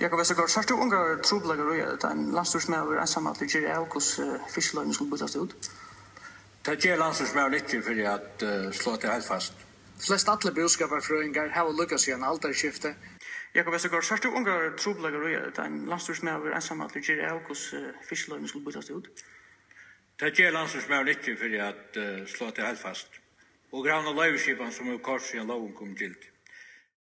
Jakob Vestergaard, sørst du ungar trobelager og gjør det en landstorsmøver ensamhet til Gjere hvordan fiskeløyne skulle byttes ut? Det gjør landstorsmøver ikke for at uh, slå til helt fast. Flest alle brudskaparfrøyngar har lukket i en alderskifte. Jakob Vestergaard, sørst du ungar trobelager og gjør det en landstorsmøver ensamhet til Gjere hvordan fiskeløyne skulle byttes ut? Det gjør landstorsmøver ikke for at uh, slå til helt fast. Og grann og løyveskipan som er kors kort siden loven kom gilt.